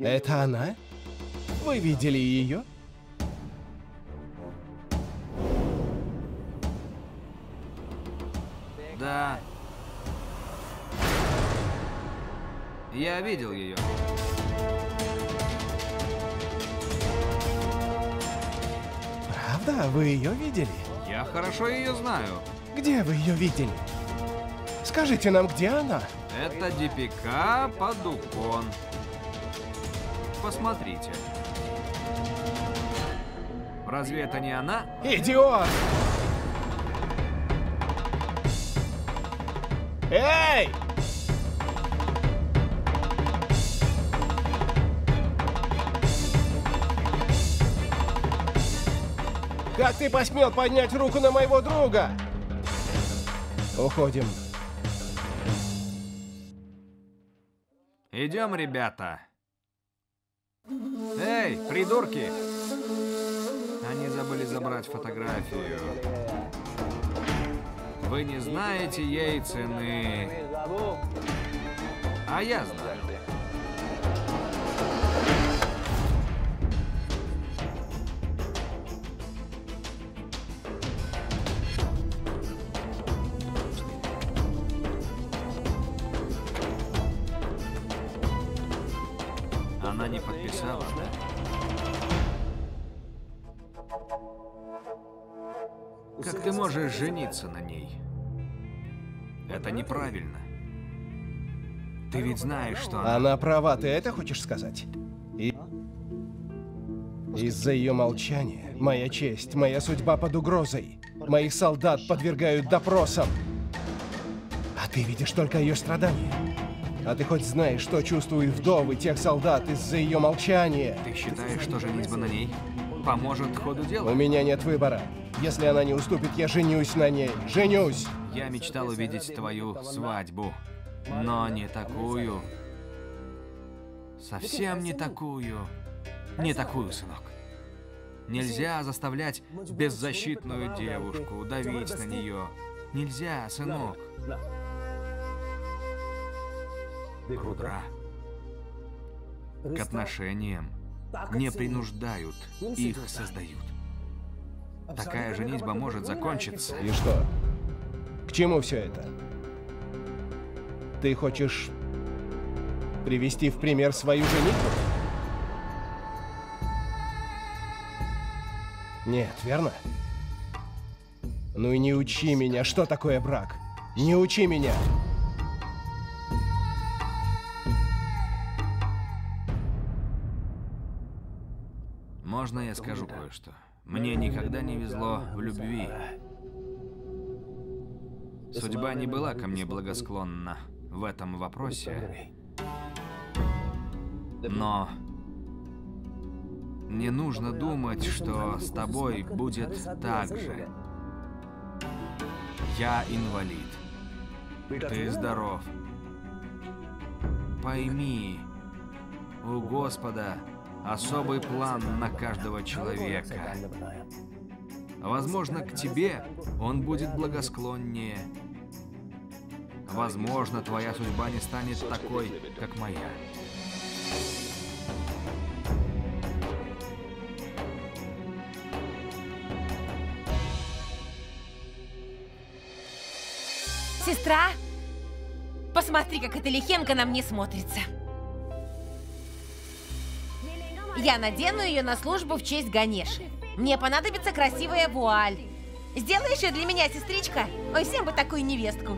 Это она? Вы видели ее? Да. Я видел ее. Правда? Вы ее видели? Я хорошо ее знаю. Где вы ее видели? Скажите нам, где она? Это Дипика Падукон. Посмотрите. Разве это не она? Идиот! Эй! Как ты посмел поднять руку на моего друга? Уходим. Идем, ребята. Эй, придурки! Они забыли забрать фотографию. Вы не знаете ей цены. А я знаю. Можешь жениться на ней? Это неправильно. Ты ведь знаешь, что она... Она права, ты это хочешь сказать? И... Из-за ее молчания моя честь, моя судьба под угрозой. Моих солдат подвергают допросам. А ты видишь только ее страдания. А ты хоть знаешь, что чувствуют вдовы тех солдат из-за ее молчания? Ты считаешь, что женитьба на ней поможет ходу У дела? меня нет выбора. Если она не уступит, я женюсь на ней. Женюсь! Я мечтал увидеть твою свадьбу, но не такую. Совсем не такую. Не такую, сынок. Нельзя заставлять беззащитную девушку давить на нее. Нельзя, сынок. Рудра. К отношениям не принуждают, их создают. Такая женитьба может закончиться. И что? К чему все это? Ты хочешь привести в пример свою женитьбу? Нет, верно? Ну и не учи меня, что такое брак. Не учи меня. Можно я скажу кое-что? Мне никогда не везло в любви. Судьба не была ко мне благосклонна в этом вопросе, но не нужно думать, что с тобой будет так же. Я инвалид. Ты здоров. Пойми, у Господа особый план на каждого человека. Возможно, к тебе он будет благосклоннее. Возможно, твоя судьба не станет такой, как моя. Сестра, посмотри, как эта лихенка на мне смотрится. Я надену ее на службу в честь Ганеши. Мне понадобится красивая вуаль. Сделаешь ее для меня, сестричка? Ой, всем бы такую невестку.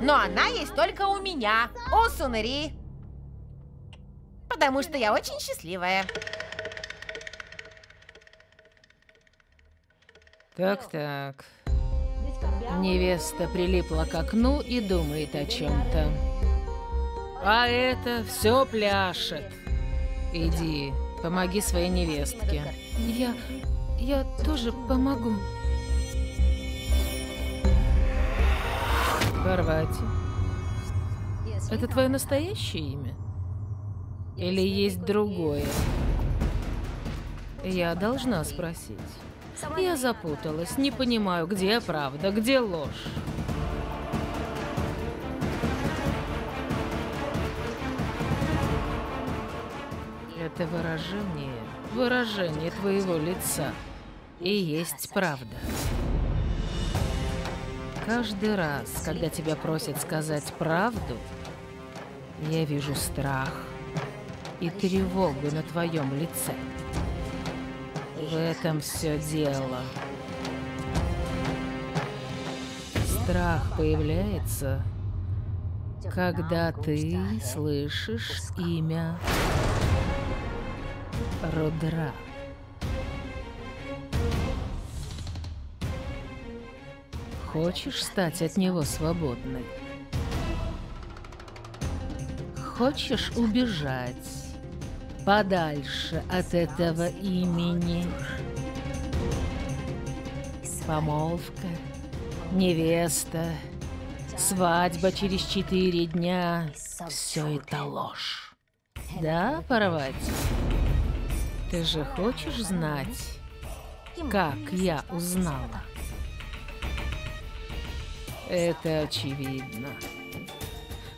Но она есть только у меня, у Сунери. Потому что я очень счастливая. Так-так. Невеста прилипла к окну и думает о чем-то. А это все пляшет. Иди, помоги своей невестке. Я... я тоже помогу. Парвати. Это твое настоящее имя? Или есть другое? Я должна спросить. Я запуталась, не понимаю, где правда, где ложь. Это выражение, выражение твоего лица и есть правда. Каждый раз, когда тебя просят сказать правду, я вижу страх и тревогу на твоем лице. В этом все дело. Страх появляется, когда ты слышишь имя Рудра. Хочешь стать от него свободной? Хочешь убежать подальше от этого имени? Помолвка, невеста, свадьба через четыре дня — все это ложь. Да, Парвати? Ты же хочешь знать, как я узнала? Это очевидно.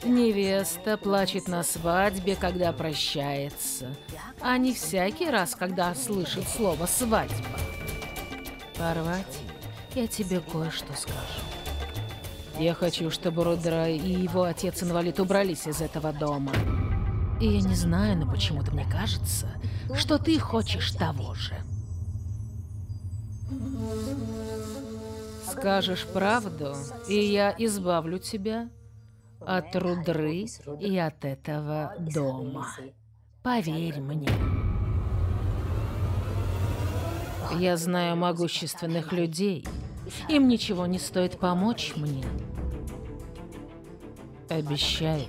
Невеста плачет на свадьбе, когда прощается, а не всякий раз, когда слышит слово «свадьба». Парвати, я тебе кое-что скажу. Я хочу, чтобы Рудра и его отец-инвалид убрались из этого дома. И я не знаю, но почему-то мне кажется, что ты хочешь того же. Скажешь правду, и я избавлю тебя от Рудры и от этого дома. Поверь мне. Я знаю могущественных людей. Им ничего не стоит помочь мне. Обещаю,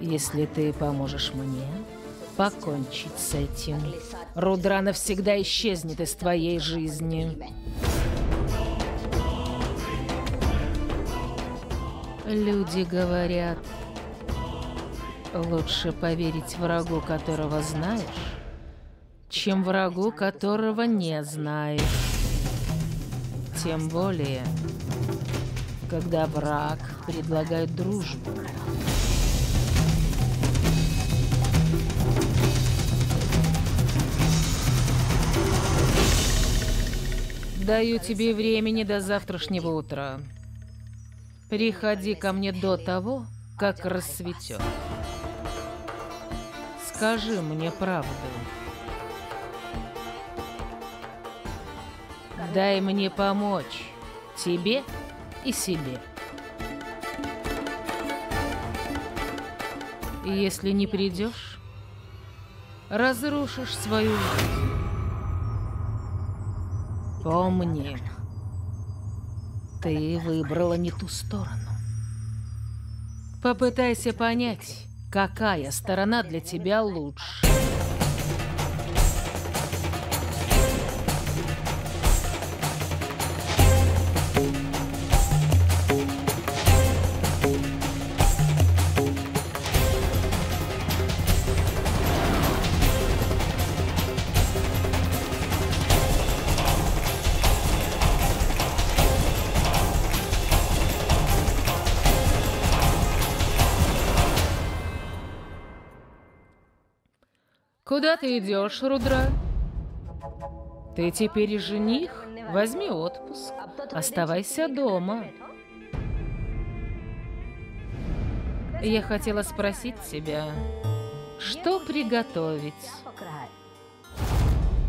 если ты поможешь мне покончить с этим, Рудра навсегда исчезнет из твоей жизни. Люди говорят, лучше поверить врагу, которого знаешь, чем врагу, которого не знаешь. Тем более, когда враг предлагает дружбу. Даю тебе времени до завтрашнего утра. Приходи ко мне до того, как рассветет. Скажи мне правду. Дай мне помочь тебе и себе. Если не придешь, разрушишь свою жизнь. Помни, ты выбрала не ту сторону. Попытайся понять, какая сторона для тебя лучше. Ты идешь, Рудра? Ты теперь жених? Возьми отпуск. Оставайся дома. Я хотела спросить тебя, что приготовить?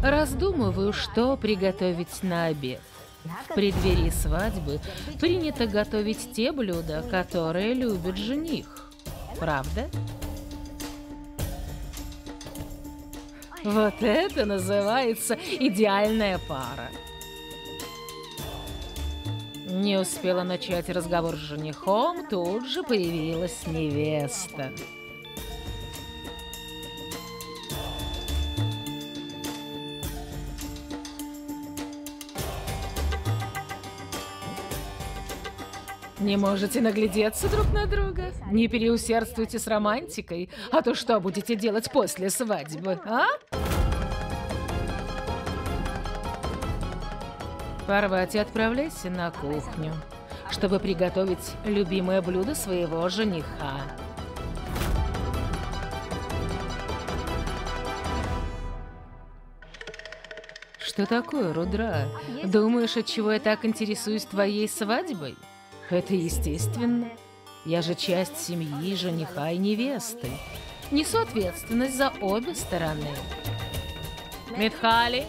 Раздумываю, что приготовить на обед. В преддверии свадьбы принято готовить те блюда, которые любит жених. Правда? Вот это называется идеальная пара. Не успела начать разговор с женихом, тут же появилась невеста. Не можете наглядеться друг на друга? Не переусердствуйте с романтикой, а то что будете делать после свадьбы, а? Порвать и отправляйся на кухню, чтобы приготовить любимое блюдо своего жениха. Что такое, Рудра? Думаешь, от чего я так интересуюсь твоей свадьбой? Это естественно. Я же часть семьи жениха и невесты. Несу ответственность за обе стороны. Митхали,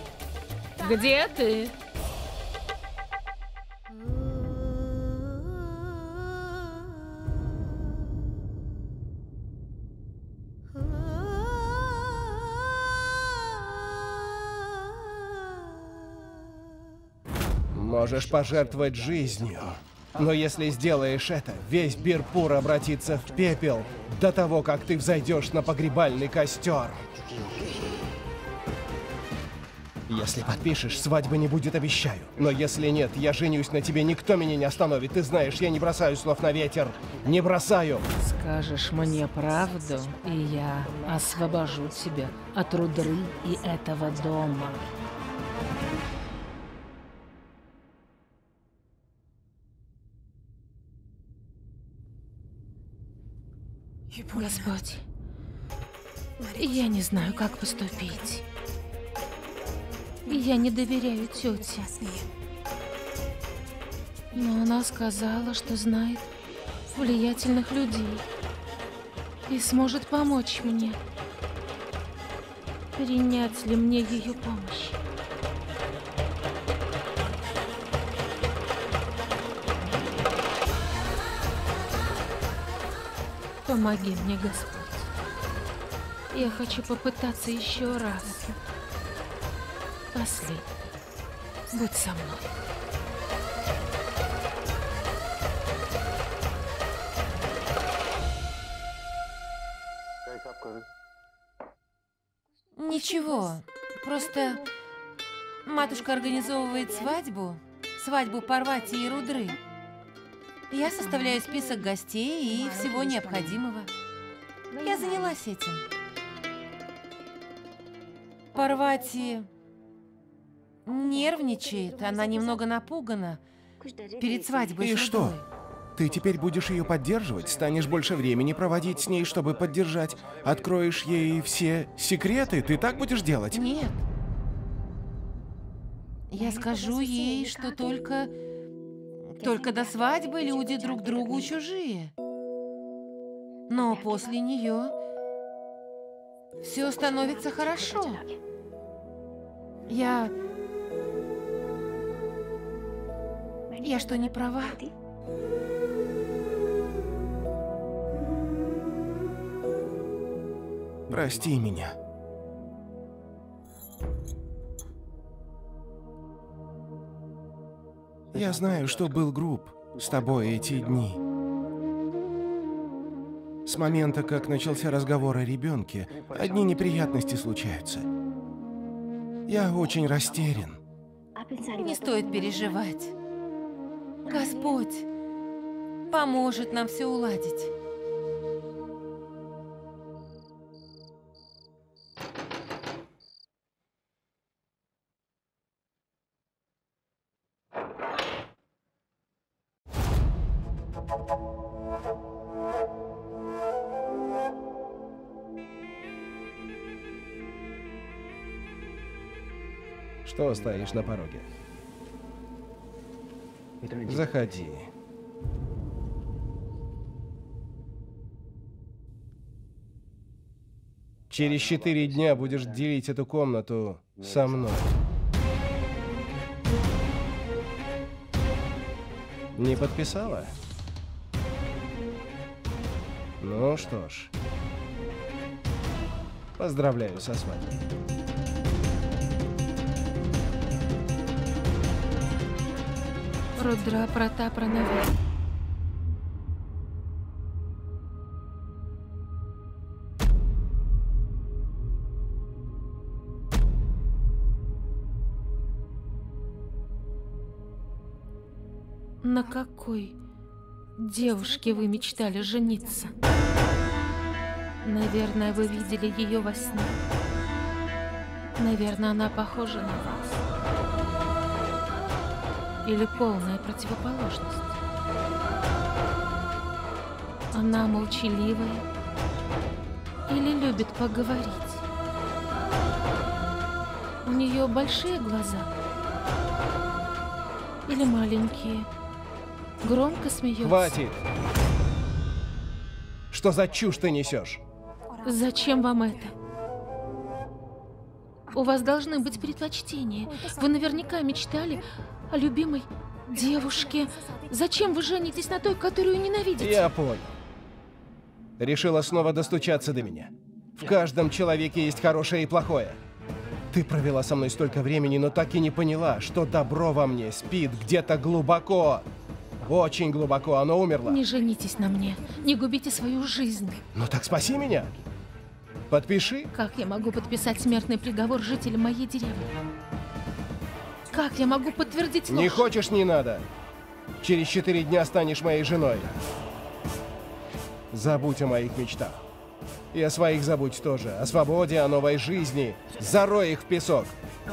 где ты? Можешь пожертвовать жизнью. Но если сделаешь это, весь Бирпур обратится в пепел до того, как ты взойдешь на погребальный костер. Если подпишешь, свадьбы не будет, обещаю. Но если нет, я женюсь на тебе, никто меня не остановит. Ты знаешь, я не бросаю слов на ветер. Не бросаю. Скажешь мне правду, и я освобожу тебя от рудры и этого дома. Господь, я не знаю, как поступить. Я не доверяю тете. Но она сказала, что знает влиятельных людей и сможет помочь мне. Принять ли мне ее помощь? Помоги мне, Господь. Я хочу попытаться еще раз. Последний. Будь со мной. Ничего, просто матушка организовывает свадьбу, свадьбу Парвати и Рудры. Я составляю список гостей и всего необходимого. Я занялась этим. Парвати нервничает, она немного напугана перед свадьбой. И что? Ты теперь будешь ее поддерживать, станешь больше времени проводить с ней, чтобы поддержать. Откроешь ей все секреты, ты так будешь делать? Нет. Я скажу ей, что только... Только до свадьбы люди друг другу чужие. Но после нее все становится хорошо. Я... Я что, не права? Прости меня. Я знаю, что был груб с тобой эти дни. С момента, как начался разговор о ребенке, одни неприятности случаются. Я очень растерян. Не стоит переживать. Господь поможет нам все уладить. Что стоишь на пороге? Заходи. Через четыре дня будешь делить эту комнату со мной. Не подписала? Ну что ж. Поздравляю со свадьбой. Рудра Пратап Ранаве. На какой девушке вы мечтали жениться? Наверное, вы видели ее во сне. Наверное, она похожа на вас. Или полная противоположность. Она молчаливая или любит поговорить. У нее большие глаза? Или маленькие? Громко смеется? Хватит! Что за чушь ты несешь? Зачем вам это? У вас должны быть предпочтения. Вы наверняка мечтали о любимой девушке. Зачем вы женитесь на той, которую ненавидите? Я понял. Решила снова достучаться до меня. В каждом человеке есть хорошее и плохое. Ты провела со мной столько времени, но так и не поняла, что добро во мне спит где-то глубоко. Очень глубоко оно умерло. Не женитесь на мне. Не губите свою жизнь. Ну так спаси меня. Подпиши. Как я могу подписать смертный приговор жителям моей деревни? Как я могу подтвердить ложь? Не хочешь, не надо. Через четыре дня станешь моей женой. Забудь о моих мечтах. И о своих забудь тоже. О свободе, о новой жизни. Зарой их в песок.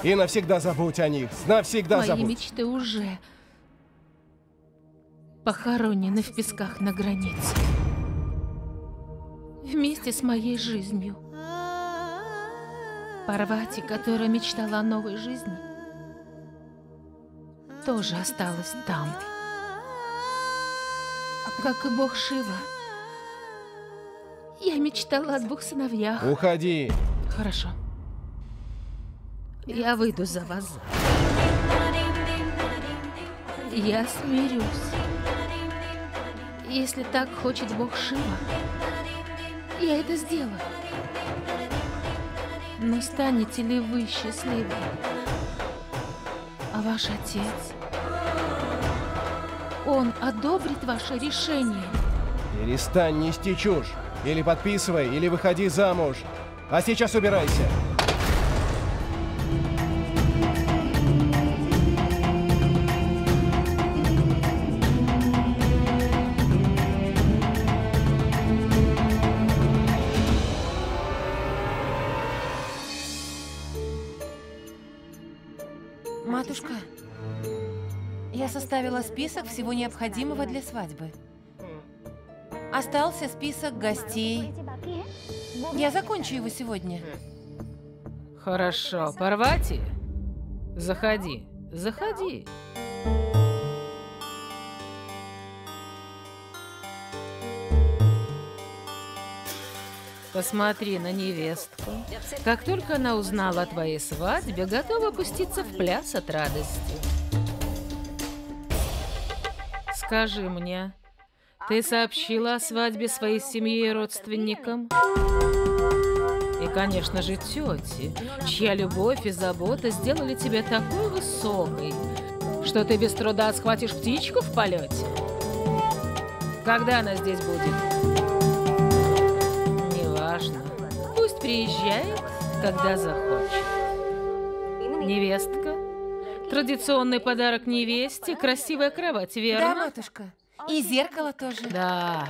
И навсегда забудь о них. Навсегда Мои забудь. мечты уже похоронены в песках на границе. Вместе с моей жизнью. Парвати, которая мечтала о новой жизни, тоже осталась там. Как и бог Шива. Я мечтала о двух сыновьях. Уходи. Хорошо. Я выйду за вас. Я смирюсь. Если так хочет бог Шива, я это сделаю. Но станете ли вы счастливы? А ваш отец? Он одобрит ваше решение? Перестань нести чушь. Или подписывай, или выходи замуж. А сейчас убирайся. Составила список всего необходимого для свадьбы. Остался список гостей. Я закончу его сегодня. Хорошо, Парвати, заходи, заходи. Посмотри на невестку. Как только она узнала о твоей свадьбе, готова пуститься в пляс от радости. Скажи мне, ты сообщила о свадьбе своей семье и родственникам? И, конечно же, тети, чья любовь и забота сделали тебя такой высокой, что ты без труда схватишь птичку в полете. Когда она здесь будет? Неважно. Пусть приезжает, когда захочет. Невестка? Традиционный подарок невесте – красивая кровать, Да, верно? матушка. И зеркало тоже. Да,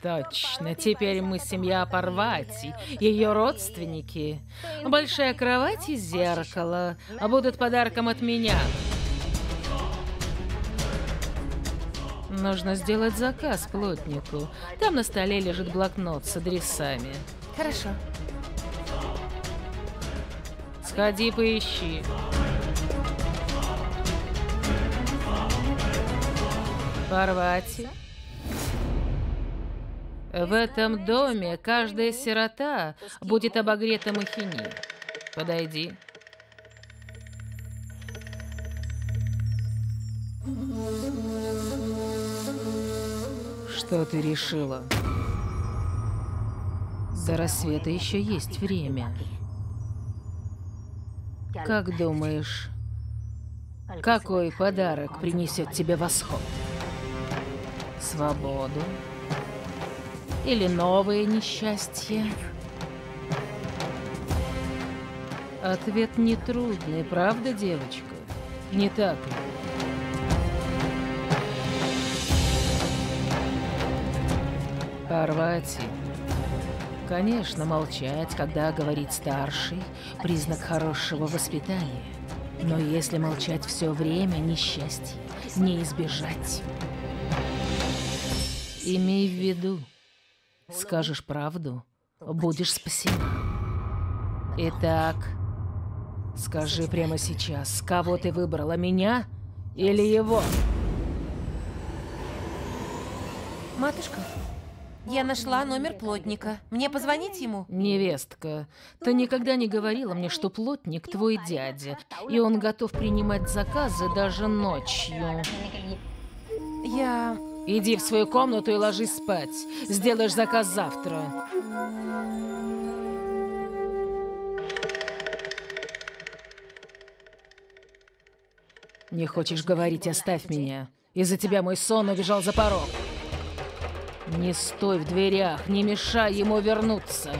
точно. Теперь мы семья Парвати, ее родственники. Большая кровать и зеркало будут подарком от меня. Нужно сделать заказ плотнику. Там на столе лежит блокнот с адресами. Хорошо. Сходи, поищи. Парвати. В этом доме каждая сирота будет обогрета махини. Подойди. Что ты решила? До рассвета еще есть время. Как думаешь, какой подарок принесет тебе восход? Свободу? Или новое несчастье? Ответ нетрудный, правда, девочка? Не так ли? Парвати. Конечно, молчать, когда говорит старший, признак хорошего воспитания. Но если молчать все время, несчастье не избежать. Имей в виду, скажешь правду, будешь спасена. Итак, Скажи прямо сейчас, кого ты выбрала, меня или его? Матушка, я нашла номер плотника. Мне позвонить ему? Невестка, ты никогда не говорила мне, что плотник твой дядя, и он готов принимать заказы даже ночью. Я... Иди в свою комнату и ложись спать. Сделаешь заказ завтра. Не хочешь говорить, оставь меня. Из-за тебя мой сон убежал за порог. Не стой в дверях, не мешай ему вернуться.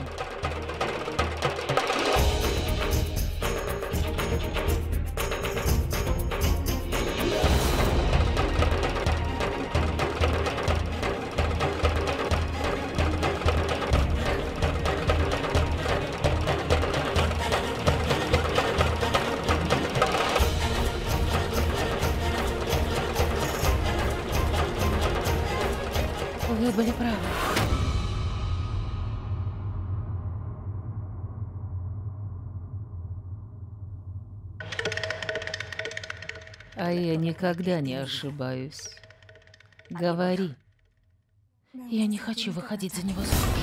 А я никогда не ошибаюсь. Говори. Я не хочу выходить за него замуж.